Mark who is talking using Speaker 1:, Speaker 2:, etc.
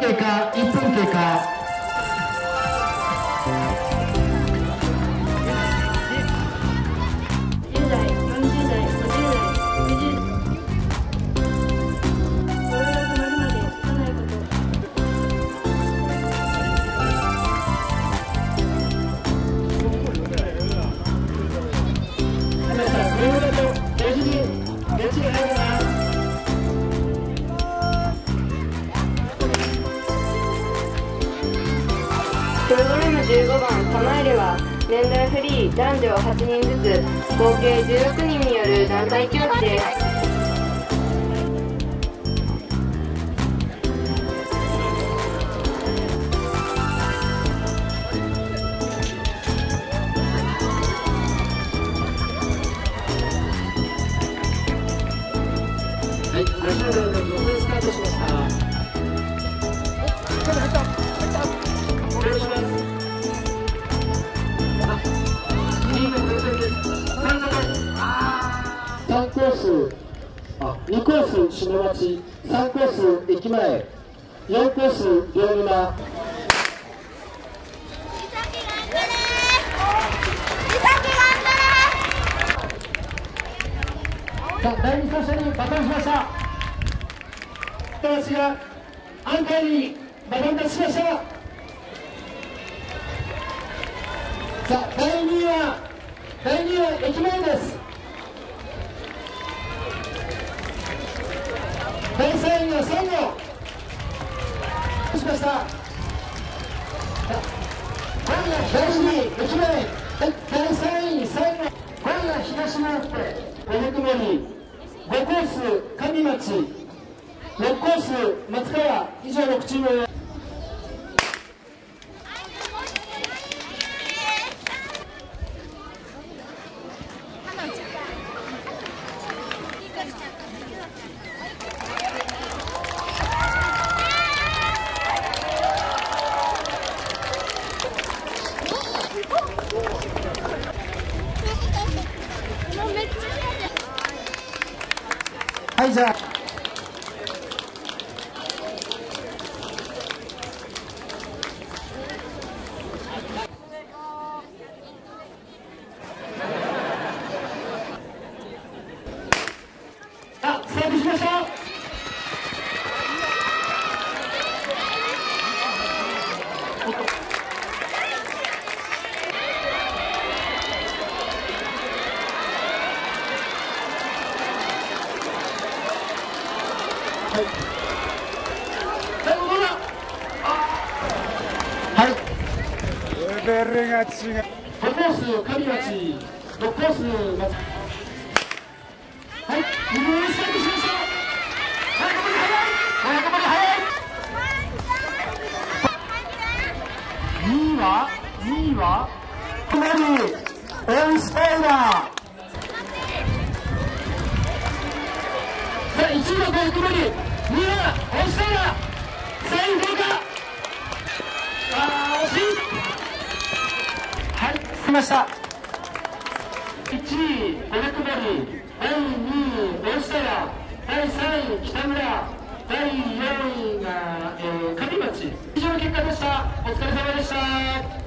Speaker 1: 1分経過
Speaker 2: 10代、40代、50代、プログラム15番「構える」は年代フリー男女8人ずつ合計16人による団体競技です
Speaker 1: はい、足を上に横にスタートしました。2コース下町3コース駅前4コース両沼さあ第2走者にバトンしました私がアンカーにバトン出しましたさあ第2位は第2位は駅前です。ました。さあ第2位駅前、第第3位最後。今夜東のって500マリ5コース上町6コース松川以上6チーム
Speaker 3: 張れもうめっちゃ嫌で
Speaker 1: はいじゃあ最後どうだはい。
Speaker 4: レベルが違う
Speaker 1: 5コース上町6コース松はい。右上スタートしました早かり早い。早かり早い。2位は2位はつまりオンスタイラーさあ1位は500マリ2はオンスタイラー3位どうかあー惜しいはい、来ました。1位、500マリ、第2位、オースタラ、第3位、北村、第4位が、えー、上町。以上の結果でした。お疲れ様でした。